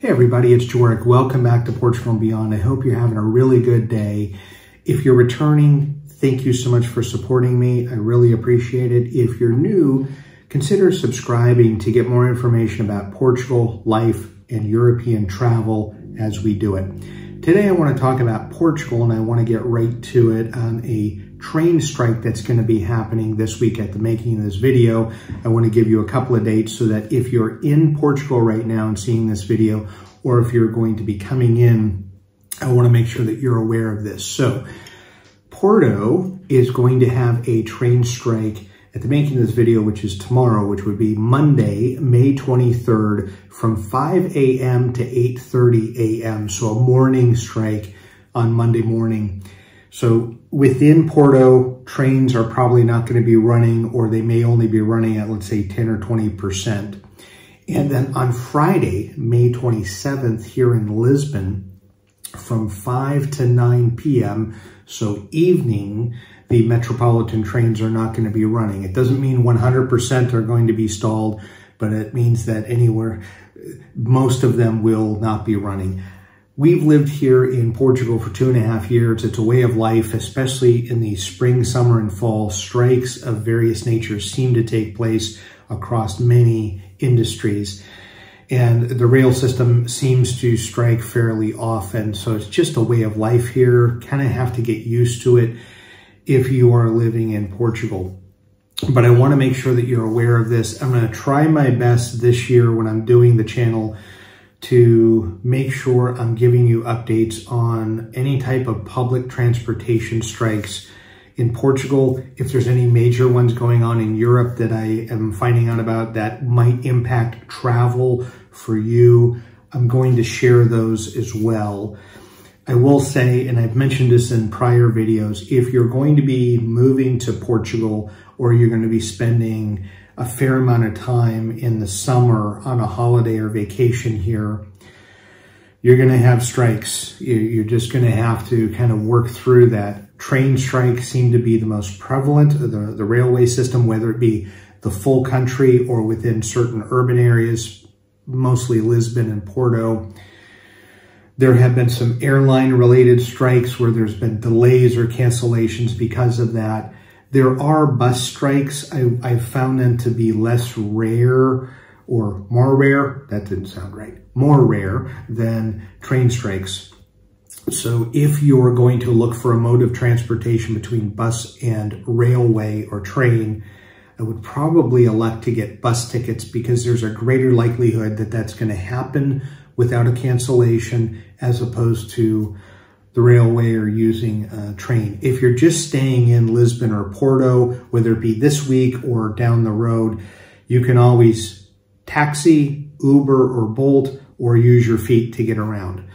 Hey everybody, it's Joric. Welcome back to Portugal and Beyond. I hope you're having a really good day. If you're returning, thank you so much for supporting me. I really appreciate it. If you're new, consider subscribing to get more information about Portugal, life, and European travel as we do it. Today I want to talk about Portugal and I want to get right to it on a train strike that's going to be happening this week at the making of this video. I want to give you a couple of dates so that if you're in Portugal right now and seeing this video, or if you're going to be coming in, I want to make sure that you're aware of this. So Porto is going to have a train strike at the making of this video, which is tomorrow, which would be Monday, May 23rd from 5 a.m. to 8.30 a.m. So a morning strike on Monday morning. So within Porto, trains are probably not going to be running or they may only be running at, let's say, 10 or 20%. And then on Friday, May 27th, here in Lisbon, from 5 to 9 p.m., so evening, the Metropolitan trains are not going to be running. It doesn't mean 100% are going to be stalled, but it means that anywhere, most of them will not be running. We've lived here in Portugal for two and a half years. It's a way of life, especially in the spring, summer, and fall. Strikes of various natures seem to take place across many industries. And the rail system seems to strike fairly often. So it's just a way of life here. Kind of have to get used to it if you are living in Portugal. But I want to make sure that you're aware of this. I'm going to try my best this year when I'm doing the channel to make sure I'm giving you updates on any type of public transportation strikes in Portugal. If there's any major ones going on in Europe that I am finding out about that might impact travel for you, I'm going to share those as well. I will say, and I've mentioned this in prior videos, if you're going to be moving to Portugal or you're going to be spending a fair amount of time in the summer on a holiday or vacation here, you're going to have strikes. You're just going to have to kind of work through that. Train strikes seem to be the most prevalent, the, the railway system, whether it be the full country or within certain urban areas, mostly Lisbon and Porto. There have been some airline related strikes where there's been delays or cancellations because of that. There are bus strikes. I, I've found them to be less rare or more rare. That didn't sound right. More rare than train strikes. So if you're going to look for a mode of transportation between bus and railway or train, I would probably elect to get bus tickets because there's a greater likelihood that that's going to happen without a cancellation as opposed to the railway or using a train. If you're just staying in Lisbon or Porto, whether it be this week or down the road, you can always taxi, Uber, or Bolt, or use your feet to get around.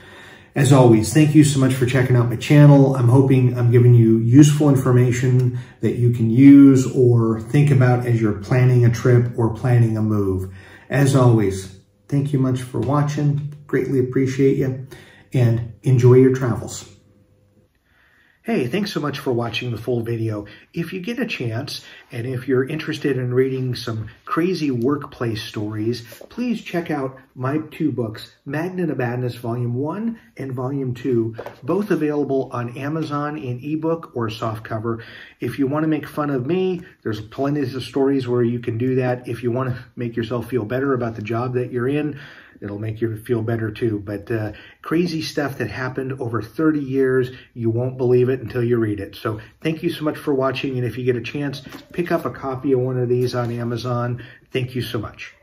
As always, thank you so much for checking out my channel. I'm hoping I'm giving you useful information that you can use or think about as you're planning a trip or planning a move. As always, thank you much for watching. Greatly appreciate you and enjoy your travels. Hey, thanks so much for watching the full video. If you get a chance, and if you're interested in reading some crazy workplace stories, please check out my two books, Magnet of Madness Volume 1 and Volume 2, both available on Amazon in ebook or softcover. If you want to make fun of me, there's plenty of stories where you can do that. If you want to make yourself feel better about the job that you're in, It'll make you feel better too. But uh, crazy stuff that happened over 30 years. You won't believe it until you read it. So thank you so much for watching. And if you get a chance, pick up a copy of one of these on Amazon. Thank you so much.